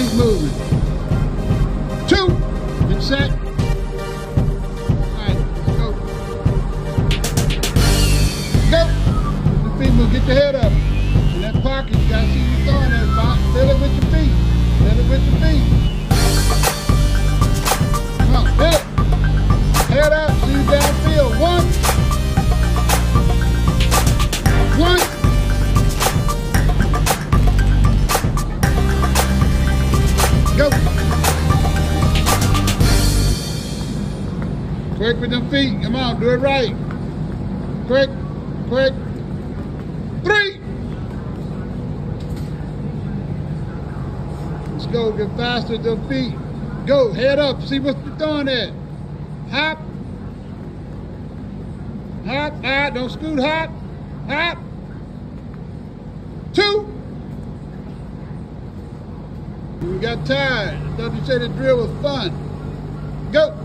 keep moving. Two, and set. Go. Go. Get feet move. Get your head up. In that pocket, you gotta see You throwing that box. Fill it with your feet. Fill it with your feet. Quick with them feet. Come on, do it right. Quick, quick. Three. Let's go. Get faster with them feet. Go. Head up. See what you're doing at. Hop. Hop. Hop. Don't scoot. Hop. Hop. Two. We got tired. I thought you said the drill was fun. Go.